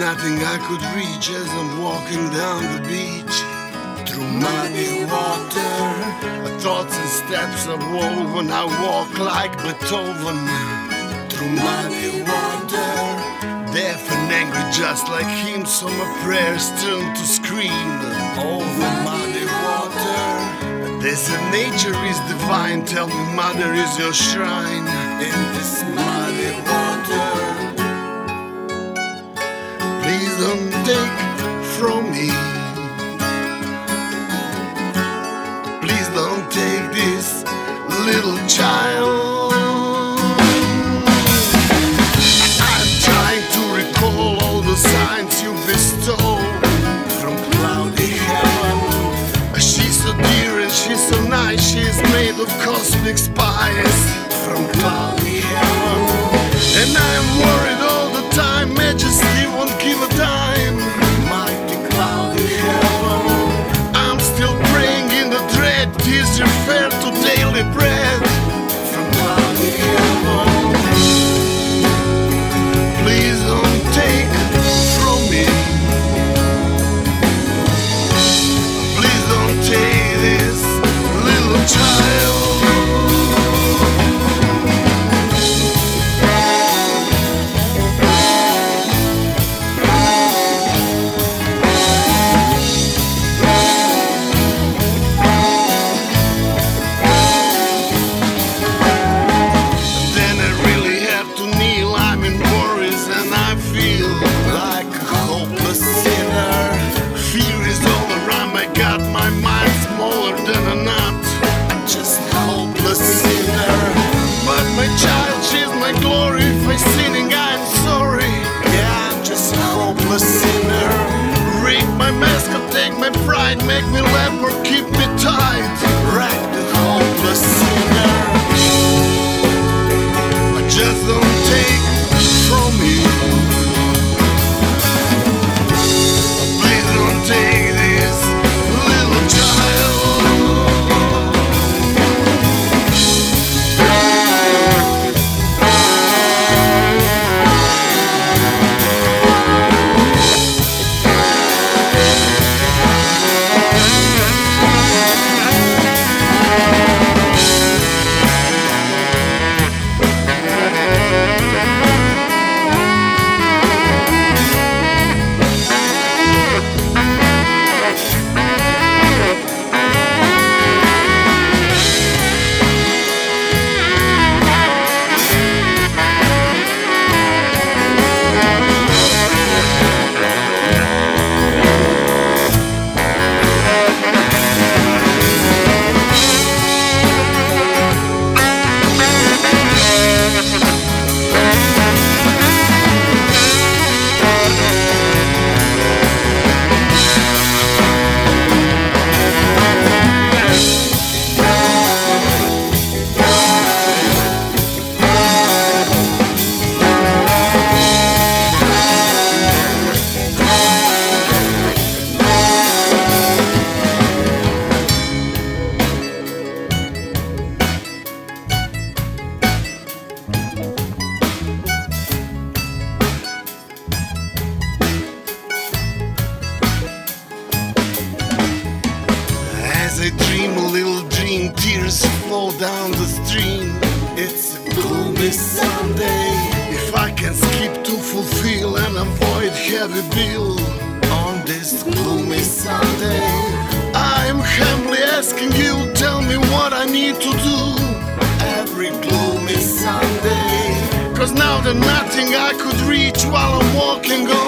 nothing I could reach as I'm walking down the beach. Through muddy water, thoughts and steps are woven. I walk like Beethoven. Through muddy water, deaf and angry just like him. So my prayers turn to scream over muddy water. They said nature is divine. Tell me, mother, is your shrine in this muddy water? Don't take from me. Please don't take this little child. I'm trying to recall all the signs you bestow from cloudy heaven. She's so dear and she's so nice. She's made of cosmic spice from cloudy bread It's a gloomy Sunday. If I can skip to fulfill and avoid heavy bill on this gloomy Sunday, I'm humbly asking you, tell me what I need to do every gloomy Sunday. Cause now there's nothing I could reach while I'm walking on.